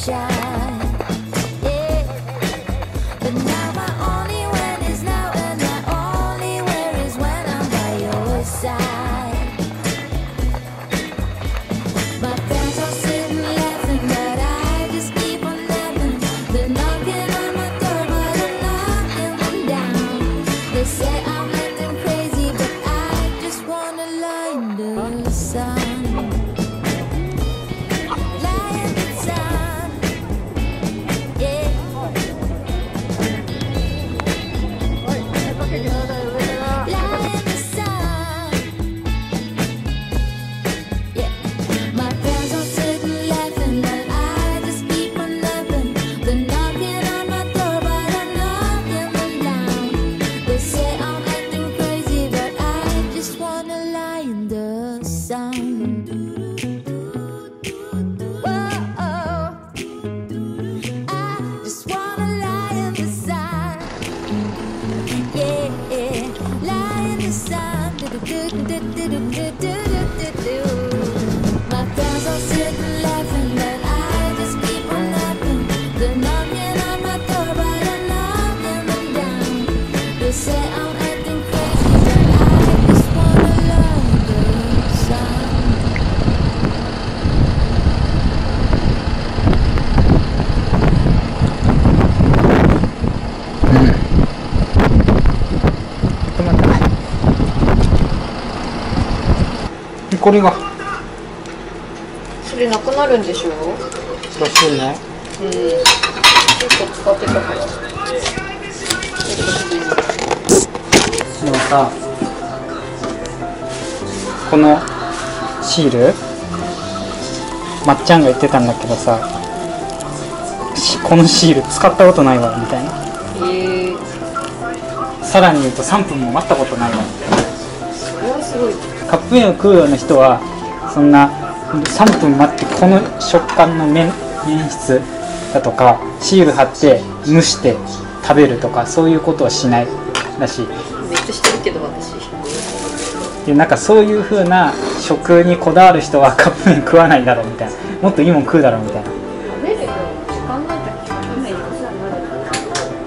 shine. これが。それなくなるんでしょ？うらしいね。うん。結構使ってたから。でもさ。このシール。まっちゃんが言ってたんだけどさ。しこのシール使ったことないわみたいな。へえ。さらに言うと3分も待ったことないわ。それはすごいカップ麺を食うような人はそんな3分待ってこの食感の麺麺質だとかシール貼って蒸して食べるとかそういうことはしないらしい。めっちゃしてるけど私。でなんかそういう風な食にこだわる人はカップ麺食わないだろうみたいな。もっといいもん食うだろうみたいな。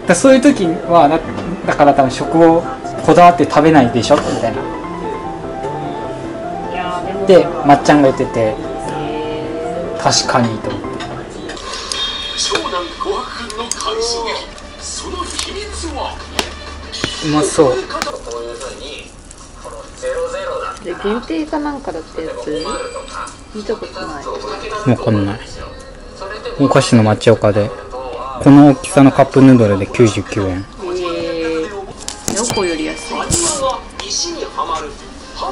だそういう時はだだから多分食をこだわって食べないでしょみたいないやーでもでまっちゃんが言っててへ確かにと思って。長男琥珀君の快進撃その秘密は？うまそう。こういうふうにこのゼロゼロだ。ーで限定かなんかだったやつ？見たことない。わかんない。お菓子の町岡で。この大きさのカップヌードルで99円。へえヨコより安い？まあ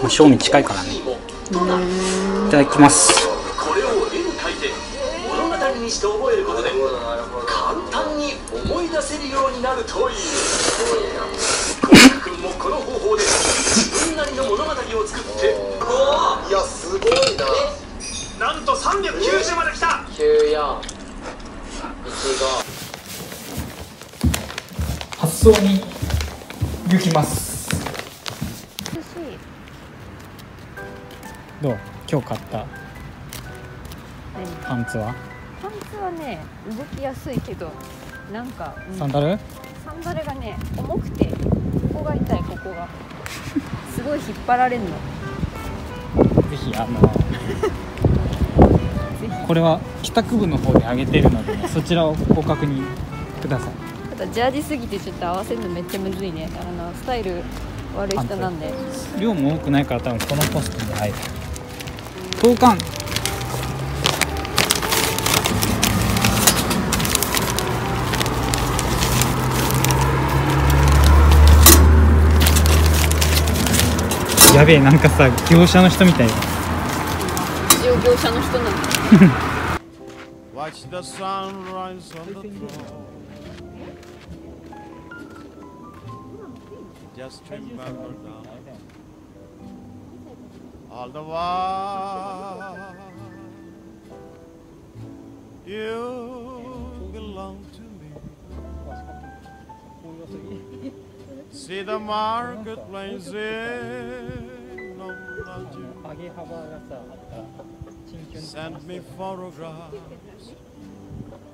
正味近いからねいただきます。これを絵に描いて物語にして覚えることで簡単に思い出せるようになるという。君もこの方法で自分なりの物語を作って。いやすごいな。なんと390まで来た。発送に行きますどう？今日買った何？パンツは？パンツはね動きやすいけどなんか、うん。サンダル？サンダルがね重くてここが痛いここが。すごい引っ張られんの。ぜひあの これは帰宅部の方で上げてるので、そちらをご確認ください。ったジャージすぎてちょっと合わせるのめっちゃむずいね。あのスタイル悪い人なんで。量も多くないから多分このポストに入る交換やべえなんかさ業者の人みたいだ一応業者の人なんで Watch the sunrise on the throne. Just remember now. all the while. You belong to me. See the marketplace in Send me photographs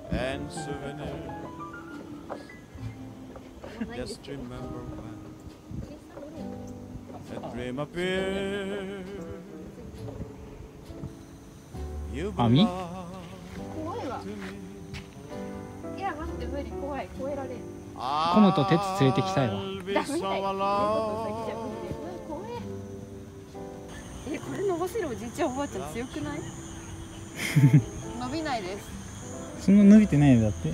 and souvenirs. Just remember when a dream appeared. Belong 怖いわ.いや待って無理怖い。超えられん。コムと鉄連れてきたいわ。ダメだよえこれ伸ばせるおじいちゃんおばあちゃん強くない？伸びないです。そんな伸びてないよだって。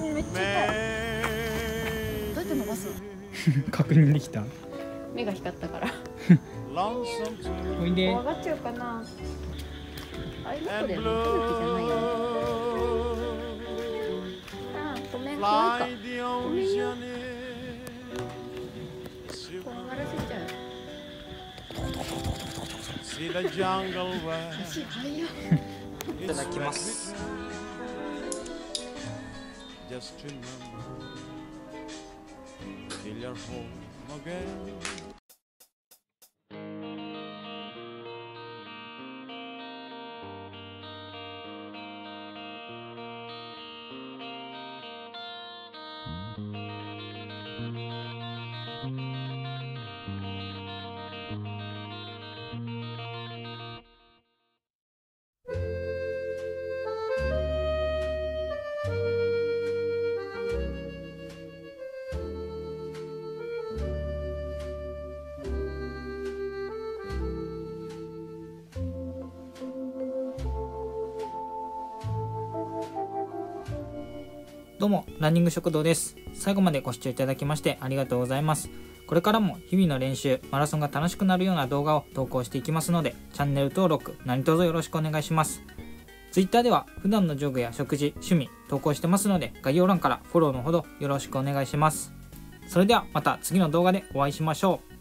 めっちゃ痛い。どうやって伸ばすの？確認できた。目が光ったから. おいで。上がっちゃうかなあれどこ And でやるのタヌキじゃないよね blue. あーごめん怖いか Fly the ocean in. 怖がらせちゃう See the jungle where 足速っ it's いただきます。 Just remember till you're home again. どうも、ランニング食堂です。最後までご視聴いただきましてありがとうございます。これからも日々の練習、マラソンが楽しくなるような動画を投稿していきますので、チャンネル登録、何卒よろしくお願いします。Twitter では普段のジョグや食事、趣味投稿してますので、概要欄からフォローのほどよろしくお願いします。それではまた次の動画でお会いしましょう。